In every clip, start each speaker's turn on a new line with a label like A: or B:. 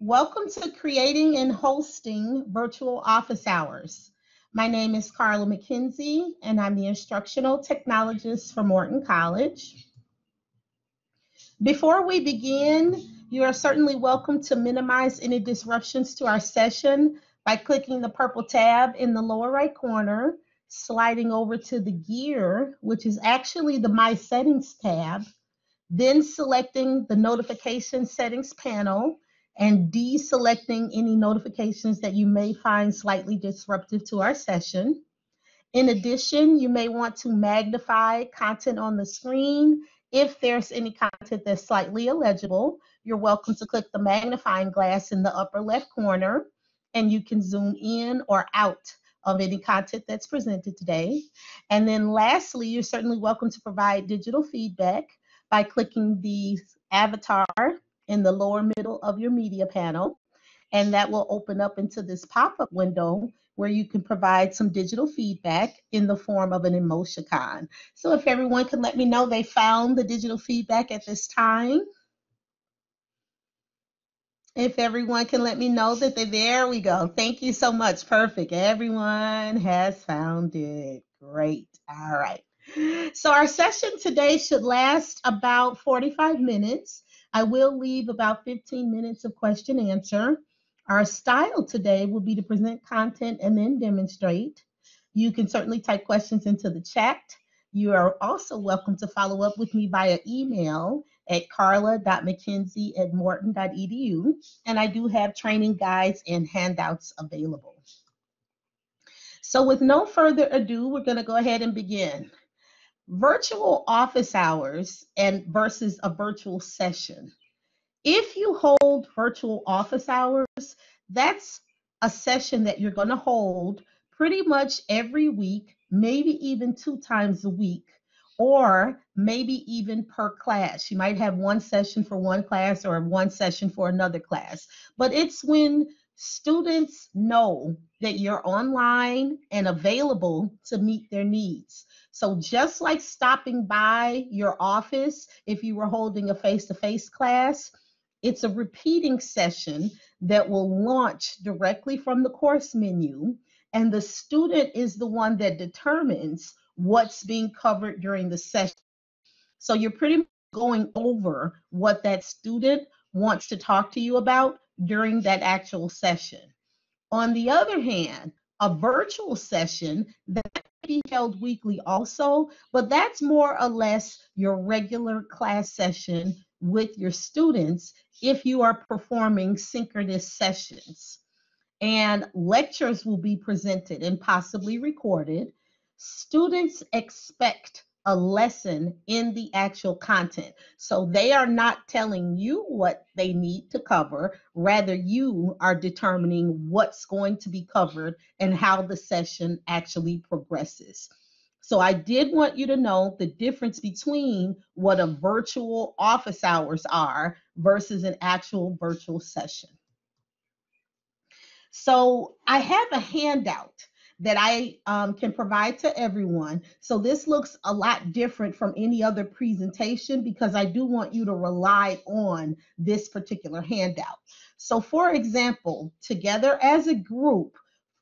A: Welcome to creating and hosting virtual office hours. My name is Carla McKenzie, and I'm the instructional technologist for Morton College. Before we begin, you are certainly welcome to minimize any disruptions to our session by clicking the purple tab in the lower right corner, sliding over to the gear, which is actually the My Settings tab, then selecting the Notification Settings panel and deselecting any notifications that you may find slightly disruptive to our session. In addition, you may want to magnify content on the screen. If there's any content that's slightly illegible, you're welcome to click the magnifying glass in the upper left corner and you can zoom in or out of any content that's presented today. And then lastly, you're certainly welcome to provide digital feedback by clicking the avatar in the lower middle of your media panel. And that will open up into this pop-up window where you can provide some digital feedback in the form of an emoticon. So if everyone can let me know they found the digital feedback at this time. If everyone can let me know that they there we go. Thank you so much. Perfect. Everyone has found it. Great. All right. So our session today should last about 45 minutes. I will leave about 15 minutes of question answer. Our style today will be to present content and then demonstrate. You can certainly type questions into the chat. You are also welcome to follow up with me via email at carla.mckenzie at morton.edu. And I do have training guides and handouts available. So with no further ado, we're going to go ahead and begin virtual office hours and versus a virtual session. If you hold virtual office hours, that's a session that you're going to hold pretty much every week, maybe even two times a week, or maybe even per class. You might have one session for one class or one session for another class. But it's when students know that you're online and available to meet their needs. So just like stopping by your office if you were holding a face-to-face class, it's a repeating session that will launch directly from the course menu and the student is the one that determines what's being covered during the session. So you're pretty much going over what that student wants to talk to you about during that actual session. On the other hand, a virtual session that be held weekly also, but that's more or less your regular class session with your students if you are performing synchronous sessions. And lectures will be presented and possibly recorded. Students expect a lesson in the actual content. So they are not telling you what they need to cover, rather, you are determining what's going to be covered and how the session actually progresses. So I did want you to know the difference between what a virtual office hours are versus an actual virtual session. So I have a handout that I um, can provide to everyone. So this looks a lot different from any other presentation because I do want you to rely on this particular handout. So for example, together as a group,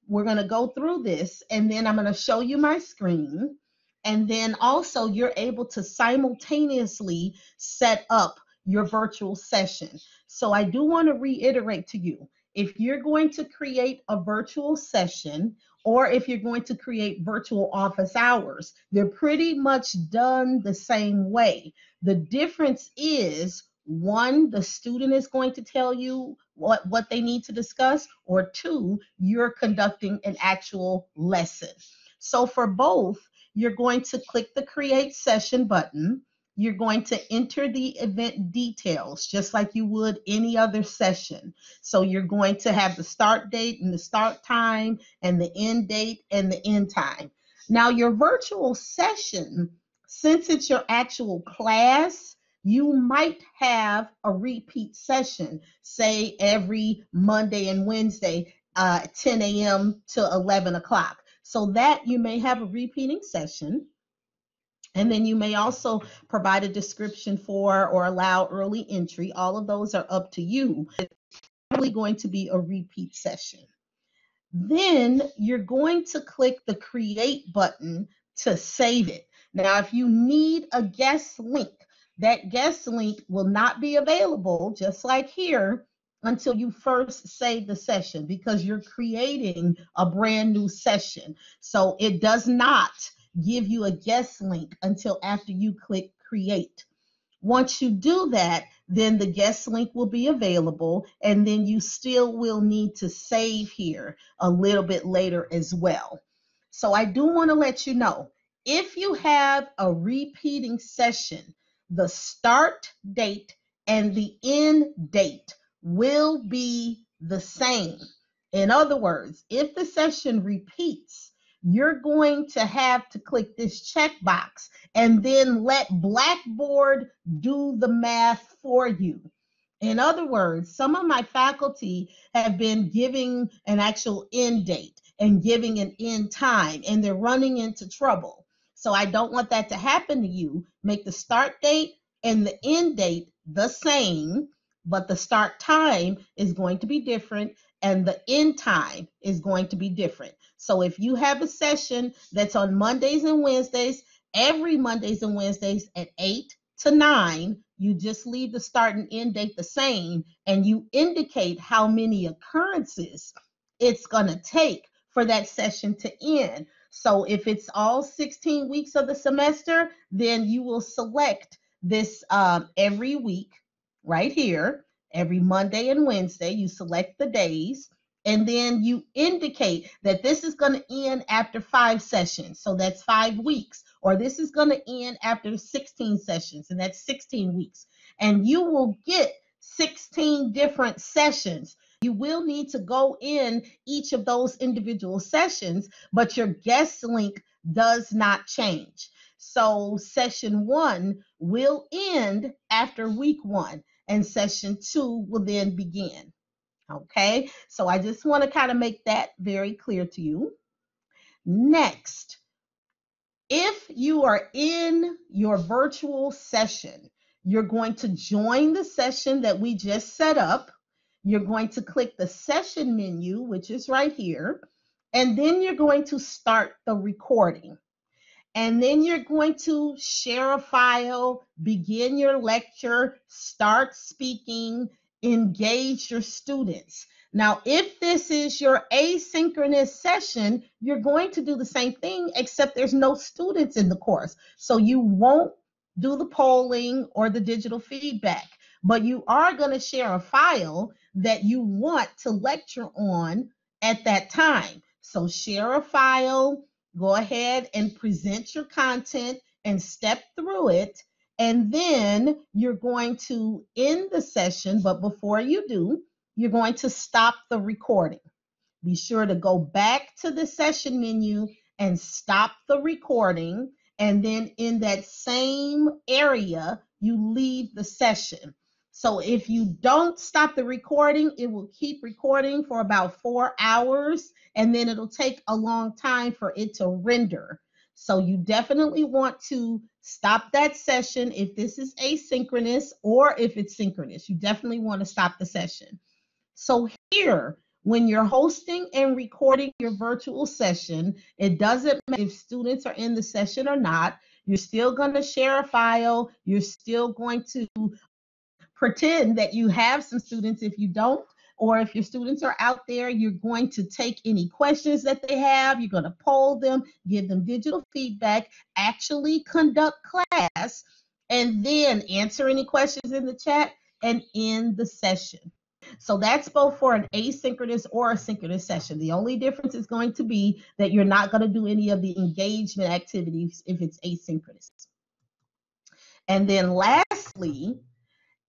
A: we're going to go through this and then I'm going to show you my screen. And then also you're able to simultaneously set up your virtual session. So I do want to reiterate to you, if you're going to create a virtual session or if you're going to create virtual office hours, they're pretty much done the same way. The difference is one, the student is going to tell you what, what they need to discuss, or two, you're conducting an actual lesson. So for both, you're going to click the create session button you're going to enter the event details just like you would any other session. So you're going to have the start date and the start time and the end date and the end time. Now your virtual session, since it's your actual class, you might have a repeat session, say every Monday and Wednesday, uh, 10 a.m. to 11 o'clock. So that you may have a repeating session. And then you may also provide a description for or allow early entry. All of those are up to you. It's probably going to be a repeat session. Then you're going to click the create button to save it. Now, if you need a guest link, that guest link will not be available, just like here, until you first save the session because you're creating a brand new session. So it does not give you a guest link until after you click create. Once you do that, then the guest link will be available, and then you still will need to save here a little bit later as well. So I do want to let you know if you have a repeating session, the start date and the end date will be the same. In other words, if the session repeats, you're going to have to click this checkbox and then let Blackboard do the math for you. In other words, some of my faculty have been giving an actual end date and giving an end time, and they're running into trouble. So I don't want that to happen to you. Make the start date and the end date the same, but the start time is going to be different and the end time is going to be different. So if you have a session that's on Mondays and Wednesdays, every Mondays and Wednesdays at 8 to 9, you just leave the start and end date the same and you indicate how many occurrences it's going to take for that session to end. So if it's all 16 weeks of the semester, then you will select this um, every week right here, every Monday and Wednesday. You select the days and then you indicate that this is going to end after five sessions. So that's five weeks. Or this is going to end after 16 sessions, and that's 16 weeks. And you will get 16 different sessions. You will need to go in each of those individual sessions, but your guest link does not change. So session one will end after week one, and session two will then begin. Okay, so I just want to kind of make that very clear to you. Next, if you are in your virtual session, you're going to join the session that we just set up. You're going to click the session menu, which is right here, and then you're going to start the recording. And then you're going to share a file, begin your lecture, start speaking, engage your students. Now, if this is your asynchronous session, you're going to do the same thing, except there's no students in the course. So you won't do the polling or the digital feedback, but you are going to share a file that you want to lecture on at that time. So share a file, go ahead and present your content and step through it and then you're going to end the session, but before you do, you're going to stop the recording. Be sure to go back to the session menu and stop the recording. And then in that same area, you leave the session. So if you don't stop the recording, it will keep recording for about four hours and then it'll take a long time for it to render. So you definitely want to stop that session if this is asynchronous or if it's synchronous. You definitely want to stop the session. So here, when you're hosting and recording your virtual session, it doesn't matter if students are in the session or not. You're still going to share a file. You're still going to pretend that you have some students. If you don't, or if your students are out there, you're going to take any questions that they have, you're going to poll them, give them digital feedback, actually conduct class, and then answer any questions in the chat and end the session. So that's both for an asynchronous or a synchronous session. The only difference is going to be that you're not going to do any of the engagement activities if it's asynchronous. And then lastly,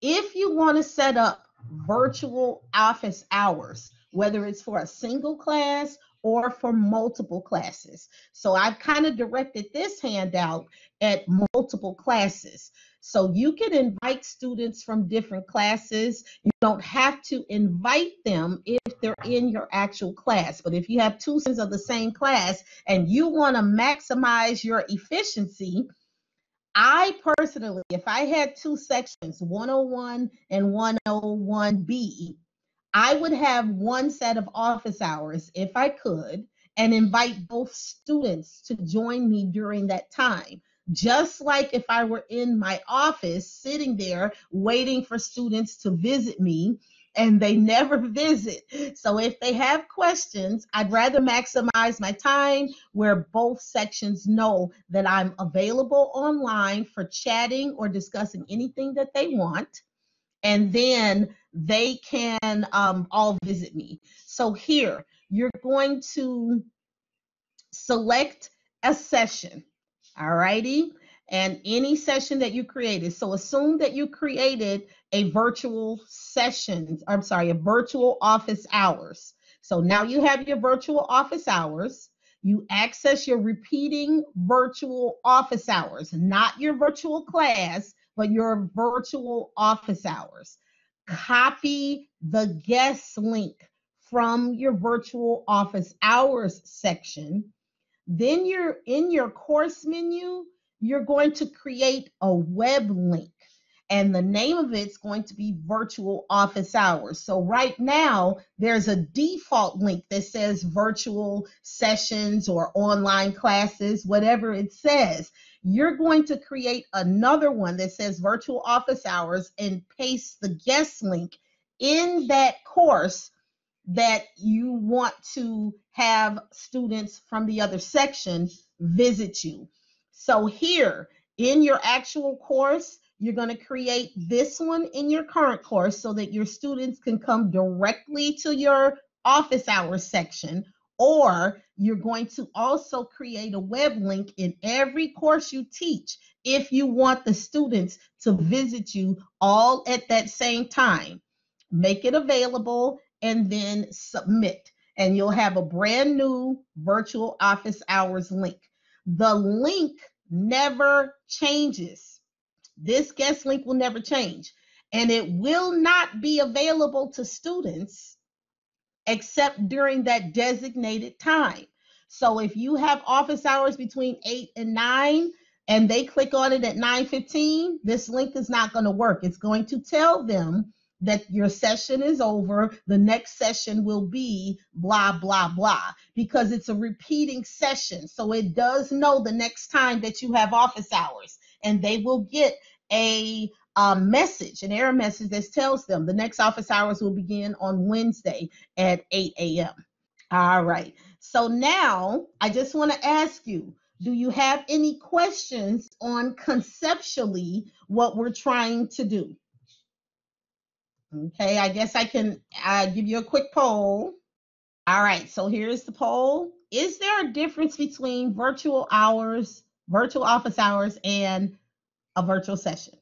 A: if you want to set up virtual office hours, whether it's for a single class or for multiple classes. So I've kind of directed this handout at multiple classes. So you can invite students from different classes. You don't have to invite them if they're in your actual class. But if you have two students of the same class and you want to maximize your efficiency, I personally, if I had two sections, 101 and 101B, I would have one set of office hours if I could and invite both students to join me during that time. Just like if I were in my office sitting there waiting for students to visit me and they never visit. So if they have questions, I'd rather maximize my time where both sections know that I'm available online for chatting or discussing anything that they want. And then they can um, all visit me. So here, you're going to select a session. All righty. And any session that you created. So assume that you created a virtual sessions, I'm sorry, a virtual office hours. So now you have your virtual office hours. You access your repeating virtual office hours, not your virtual class, but your virtual office hours. Copy the guest link from your virtual office hours section then you're in your course menu, you're going to create a web link. And the name of it's going to be virtual office hours. So right now, there's a default link that says virtual sessions or online classes, whatever it says. You're going to create another one that says virtual office hours and paste the guest link in that course that you want to have students from the other section visit you. So here in your actual course, you're going to create this one in your current course so that your students can come directly to your office hours section or you're going to also create a web link in every course you teach if you want the students to visit you all at that same time. Make it available and then submit. And you'll have a brand new virtual office hours link. The link never changes. This guest link will never change. And it will not be available to students except during that designated time. So if you have office hours between 8 and 9 and they click on it at 9:15, this link is not going to work. It's going to tell them that your session is over. The next session will be blah, blah, blah, because it's a repeating session. So it does know the next time that you have office hours, and they will get a um, message, an error message that tells them the next office hours will begin on Wednesday at 8 a.m. All right. So now I just want to ask you do you have any questions on conceptually what we're trying to do? Okay, I guess I can uh, give you a quick poll. All right, so here's the poll. Is there a difference between virtual hours, virtual office hours, and a virtual session?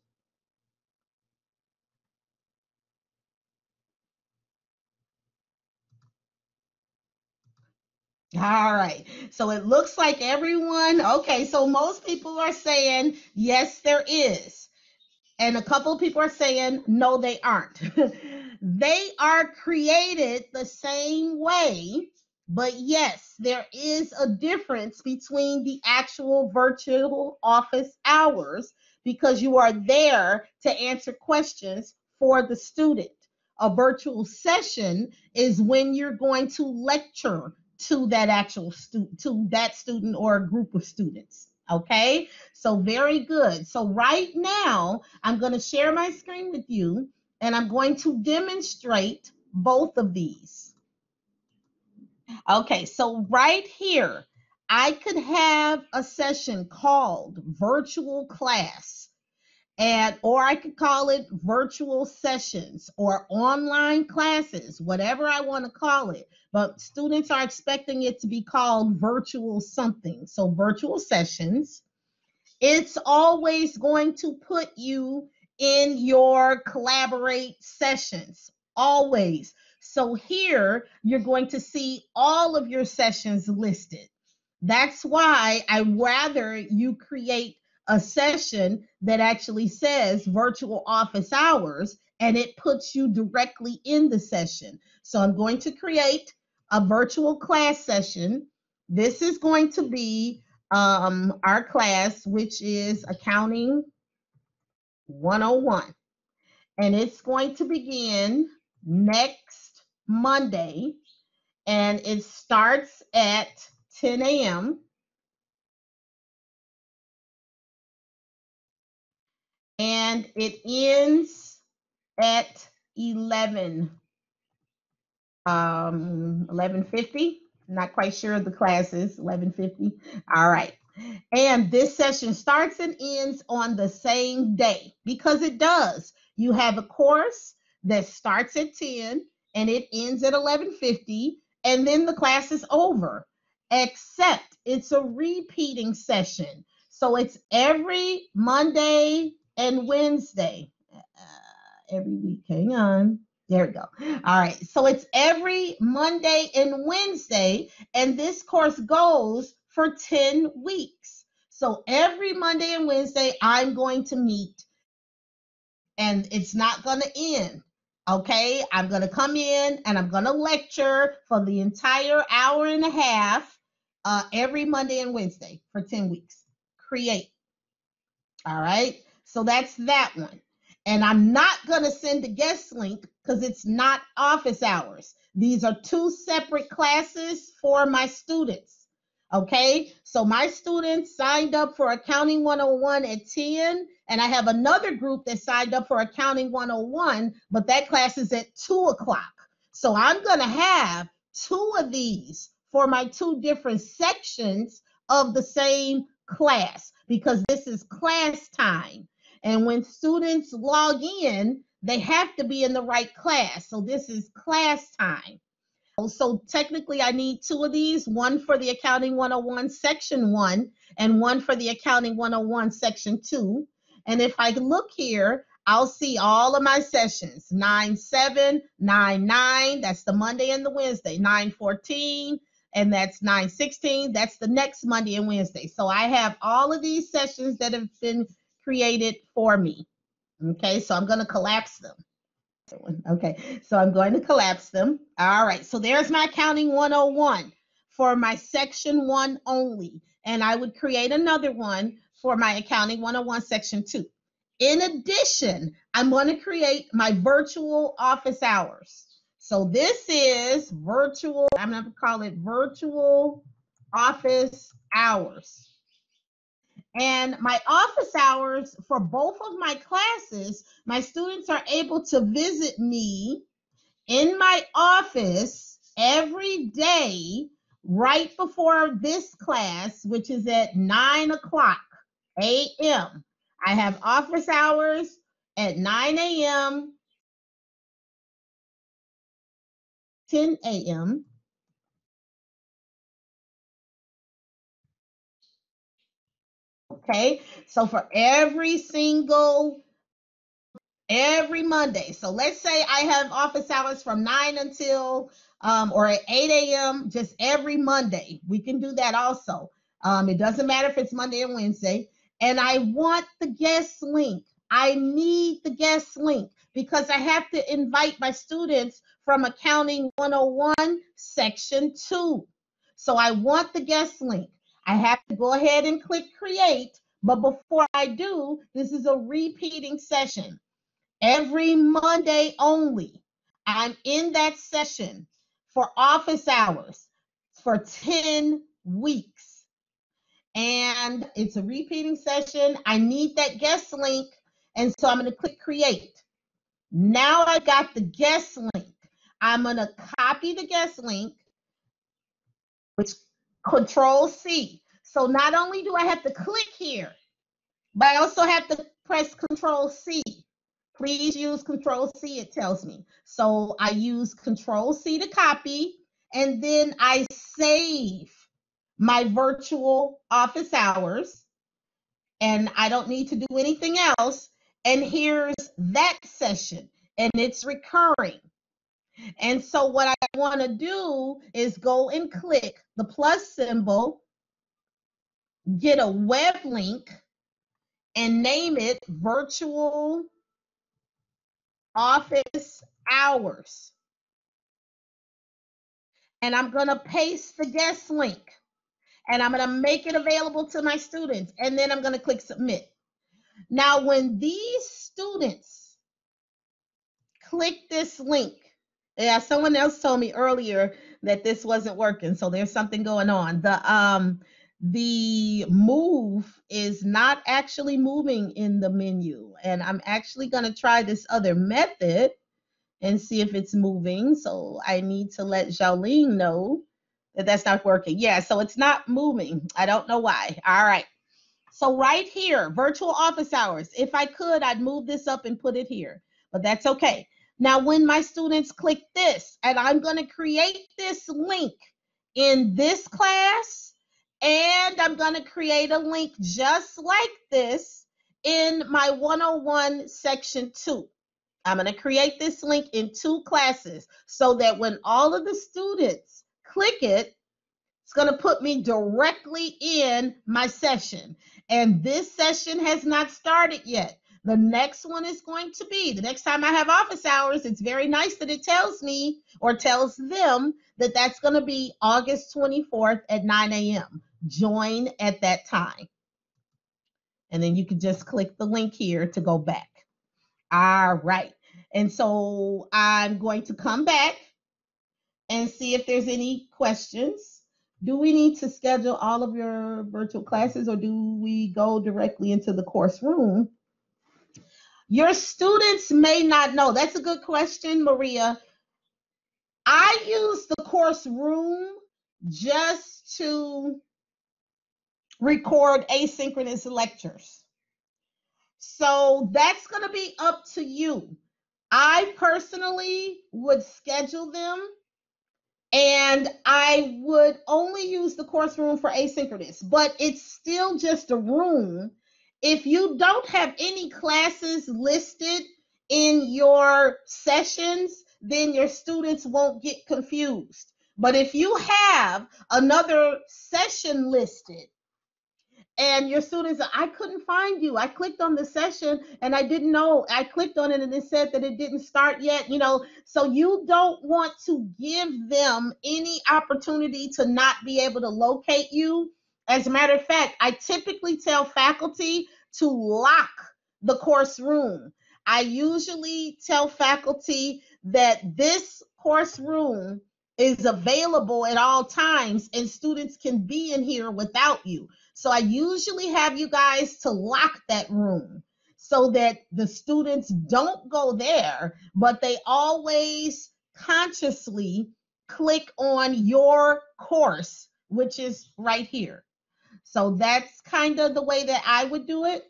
A: All right. So it looks like everyone, okay, so most people are saying yes, there is and a couple people are saying no they aren't they are created the same way but yes there is a difference between the actual virtual office hours because you are there to answer questions for the student a virtual session is when you're going to lecture to that actual student to that student or a group of students Okay, so very good. So right now, I'm going to share my screen with you and I'm going to demonstrate both of these. Okay, so right here, I could have a session called virtual class and or I could call it virtual sessions or online classes, whatever I want to call it. But students are expecting it to be called virtual something. So virtual sessions. It's always going to put you in your collaborate sessions, always. So here you're going to see all of your sessions listed. That's why I rather you create a session that actually says virtual office hours and it puts you directly in the session. So I'm going to create a virtual class session. This is going to be um, our class, which is Accounting 101. And it's going to begin next Monday, and it starts at 10 a.m. and it ends at 11 um 1150 not quite sure of the classes 1150 all right. And this session starts and ends on the same day because it does. You have a course that starts at 10 and it ends at 1150 and then the class is over except it's a repeating session so it's every monday and wednesday uh, every week hang on there we go. All right. So it's every Monday and Wednesday, and this course goes for 10 weeks. So every Monday and Wednesday, I'm going to meet, and it's not going to end. Okay. I'm going to come in and I'm going to lecture for the entire hour and a half uh, every Monday and Wednesday for 10 weeks. Create. All right. So that's that one. And I'm not going to send the guest link because it's not office hours. These are two separate classes for my students. Okay, so my students signed up for Accounting 101 at 10, and I have another group that signed up for Accounting 101, but that class is at 2 o'clock. So I'm going to have two of these for my two different sections of the same class because this is class time. And when students log in, they have to be in the right class. So this is class time. So technically I need two of these, one for the Accounting 101 Section 1 and one for the Accounting 101 Section 2. And if I look here, I'll see all of my sessions, 9-7, 9-9, that's the Monday and the Wednesday, 9-14, and that's 9-16, that's the next Monday and Wednesday. So I have all of these sessions that have been created for me. Okay, so I'm going to collapse them. Okay, so I'm going to collapse them. All right, so there's my accounting 101 for my section one only. And I would create another one for my accounting 101 section two. In addition, I'm going to create my virtual office hours. So this is virtual, I'm going to call it virtual office hours. And my office hours for both of my classes, my students are able to visit me in my office every day right before this class, which is at 9 o'clock a.m. I have office hours at 9 a.m., 10 a.m., Okay, so for every single every Monday. So let's say I have office hours from 9 until um, or at 8 a.m. just every Monday. We can do that also. Um, it doesn't matter if it's Monday or Wednesday. And I want the guest link. I need the guest link because I have to invite my students from Accounting 101, Section 2. So I want the guest link. I have to go ahead and click create. But before I do, this is a repeating session. Every Monday only, I'm in that session for office hours for 10 weeks. And it's a repeating session. I need that guest link. And so I'm going to click create. Now I got the guest link. I'm going to copy the guest link, which Control C. So not only do I have to click here, but I also have to press Control C. Please use Control C, it tells me. So I use Control C to copy, and then I save my virtual office hours, and I don't need to do anything else. And here's that session, and it's recurring. And so what I want to do is go and click the plus symbol, get a web link, and name it virtual office hours. And I'm going to paste the guest link and I'm going to make it available to my students. And then I'm going to click submit. Now, when these students click this link, Yeah, someone else told me earlier that this wasn't working, so there's something going on. The um the move is not actually moving in the menu, and I'm actually going to try this other method and see if it's moving. So I need to let Jolene know that that's not working. Yeah, so it's not moving. I don't know why. All right. So right here, virtual office hours. If I could, I'd move this up and put it here, but that's okay. Now, when my students click this, and I'm going to create this link in this class, and I'm going to create a link just like this in my 101 section 2. I'm going to create this link in two classes so that when all of the students click it, it's going to put me directly in my session. And this session has not started yet. The next one is going to be the next time I have office hours. It's very nice that it tells me or tells them that that's going to be August 24th at 9 a.m. Join at that time. And then you can just click the link here to go back. All right. And so I'm going to come back and see if there's any questions. Do we need to schedule all of your virtual classes or do we go directly into the course room? Your students may not know. That's a good question, Maria. I use the course room just to record asynchronous lectures. So that's going to be up to you. I personally would schedule them and I would only use the course room for asynchronous, but it's still just a room. If you don't have any classes listed in your sessions, then your students won't get confused. But if you have another session listed and your students i couldn't find you. I clicked on the session and i didn't know. I clicked on it and it said that it didn't start yet you know? So you don't want to give them any opportunity to not be able to locate you as a matter of fact i typically tell faculty to lock the course room i usually tell faculty that this course room is available at all times and students can be in here without you so I usually have you guys to lock that room so that the students don't go there, but they always consciously click on your course, which is right here. So that's kind of the way that I would do it.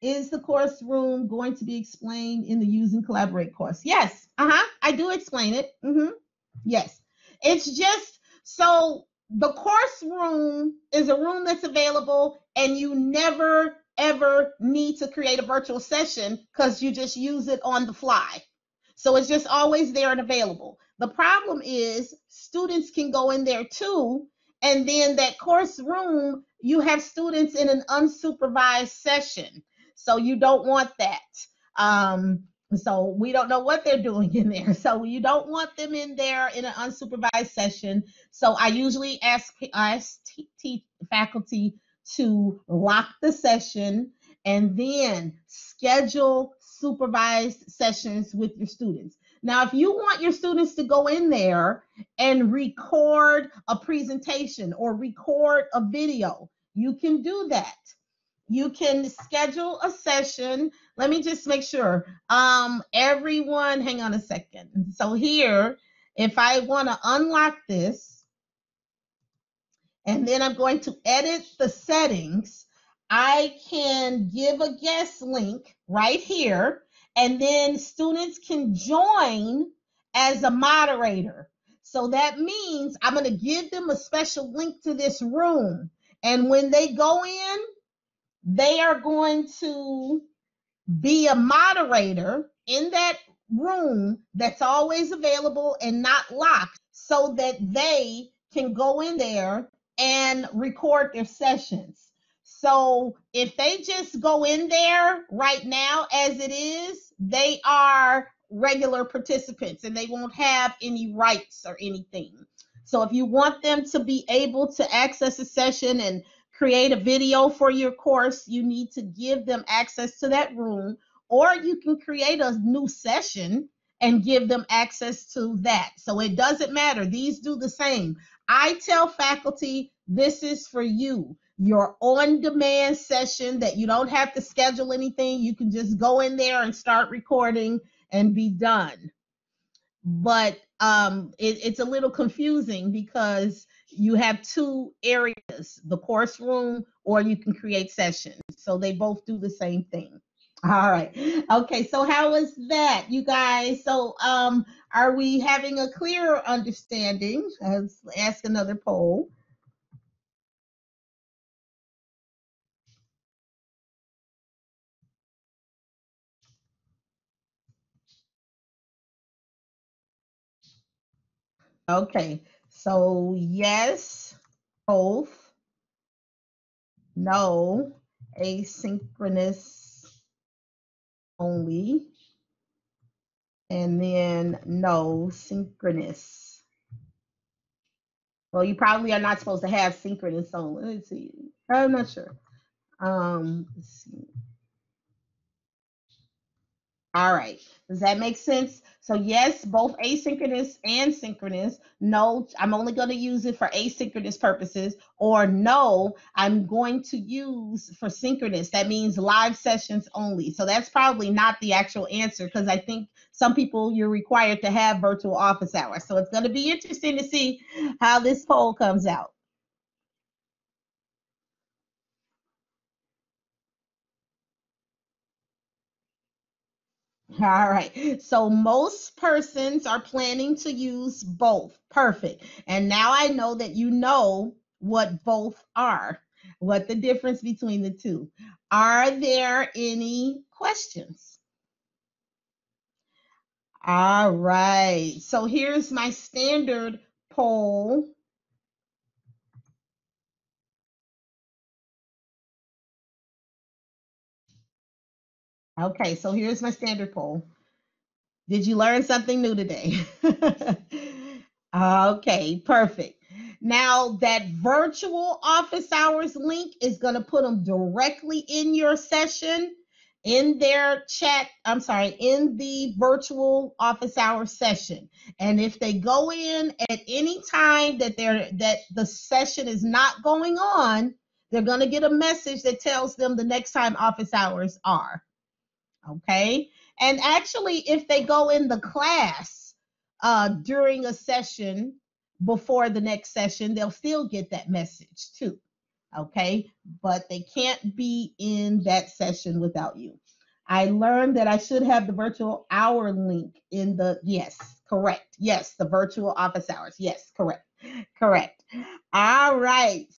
A: Is the course room going to be explained in the Use and Collaborate course? Yes. Uh huh. I do explain it. Mm-hmm. Yes. It's just so the course room is a room that's available and you never ever need to create a virtual session because you just use it on the fly. So it's just always there and available. The problem is students can go in there too, and then that course room, you have students in an unsupervised session. So you don't want that. Um, so we don't know what they're doing in there. So you don't want them in there in an unsupervised session. So I usually ask, t- faculty to lock the session and then schedule supervised sessions with your students. Now, if you want your students to go in there and record a presentation or record a video, you can do that you can schedule a session. Let me just make sure. Um, everyone, hang on a second. So here, if I want to unlock this, and then I'm going to edit the settings, I can give a guest link right here, and then students can join as a moderator. So that means I'm going to give them a special link to this room. And when they go in, they are going to be a moderator in that room that's always available and not locked so that they can go in there and record their sessions. So if they just go in there right now as it is, they are regular participants and they won't have any rights or anything. So if you want them to be able to access a session and create a video for your course, you need to give them access to that room, or you can create a new session and give them access to that. So it doesn't matter. These do the same. I tell faculty this is for you. Your on demand session that you don't have to schedule anything. You can just go in there and start recording and be done. But um, it, it's a little confusing because you have two areas the course room or you can create sessions. So they both do the same thing. All right. Okay. So how was that, you guys? So um, are we having a clearer understanding? Let's ask another poll. Okay. So yes, both. No, asynchronous only. And then no, synchronous. Well, you probably are not supposed to have synchronous only. Let's see. I'm not sure. Um, let's see. All right. Does that make sense? So yes, both asynchronous and synchronous. No, I'm only going to use it for asynchronous purposes. Or no, I'm going to use for synchronous. That means live sessions only. So that's probably not the actual answer because I think some people you're required to have virtual office hours. So it's going to be interesting to see how this poll comes out. All right. So most persons are planning to use both. Perfect. And now I know that you know what both are, what the difference between the two. Are there any questions? All right. So here's my standard poll. Okay, so here's my standard poll. Did you learn something new today? okay, perfect. Now, that virtual office hours link is going to put them directly in your session, in their chat. I'm sorry, in the virtual office hour session. And if they go in at any time that they're that the session is not going on, they're going to get a message that tells them the next time office hours are. Okay. And actually, if they go in the class uh, during a session before the next session, they'll still get that message too. Okay. But they can't be in that session without you. I learned that I should have the virtual hour link in the, yes, correct. Yes, the virtual office hours. Yes, correct. Correct. All right.